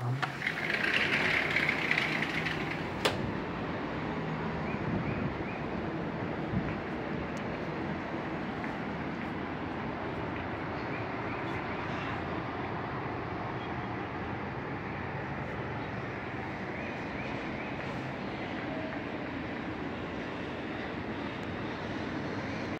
Amém.